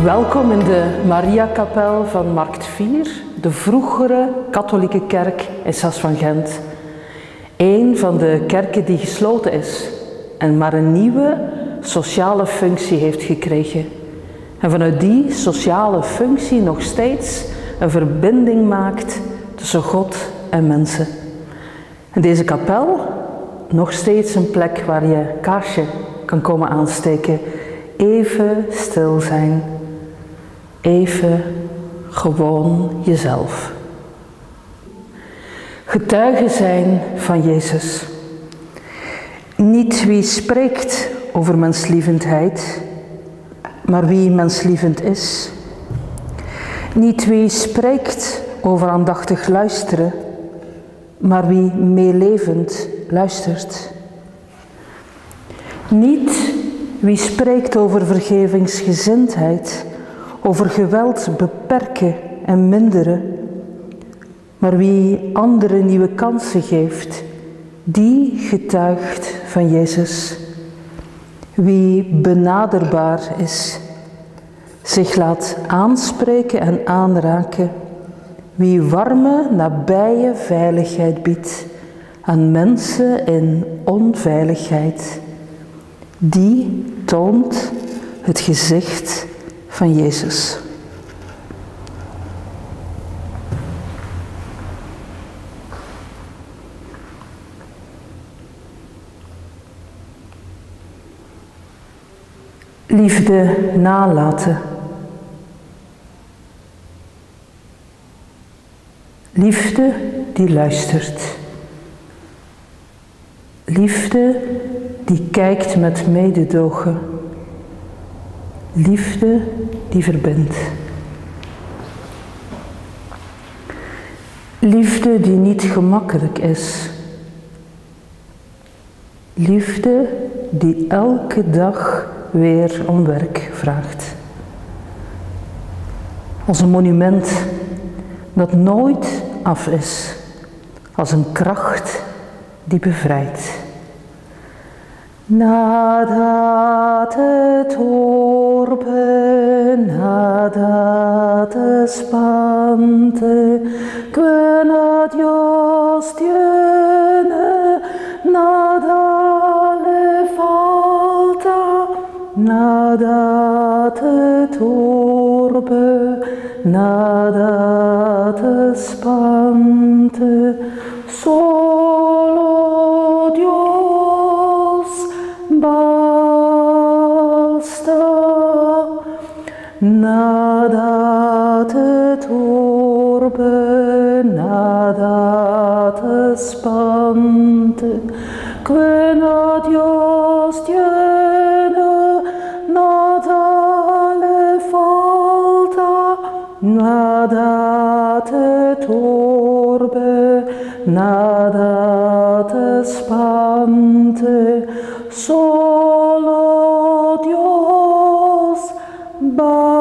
Welkom in de Mariakapel van Markt 4, de vroegere katholieke kerk in Sas van Gent. Een van de kerken die gesloten is en maar een nieuwe sociale functie heeft gekregen. En vanuit die sociale functie nog steeds een verbinding maakt tussen God en mensen. En deze kapel, nog steeds een plek waar je kaarsje kan komen aansteken even stil zijn. Even gewoon jezelf. Getuigen zijn van Jezus. Niet wie spreekt over menslievendheid, maar wie menslievend is. Niet wie spreekt over aandachtig luisteren, maar wie meelevend luistert. Niet wie spreekt over vergevingsgezindheid, over geweld beperken en minderen, maar wie anderen nieuwe kansen geeft, die getuigt van Jezus. Wie benaderbaar is, zich laat aanspreken en aanraken, wie warme, nabije veiligheid biedt aan mensen in onveiligheid, die toont het gezicht van Jezus. Liefde nalaten. Liefde die luistert. Liefde die kijkt met mededogen. Liefde die verbindt. Liefde die niet gemakkelijk is. Liefde die elke dag weer om werk vraagt. Als een monument dat nooit af is. Als een kracht die bevrijdt. Nadat te spante, quena Dios tiene, nada le falta, nada te turbe, nada te spante, solo Dios basta. Nada orbe nadate spante, que nadios tiene nadale falta, nadate torbe, nadate spante, solo Dios basta.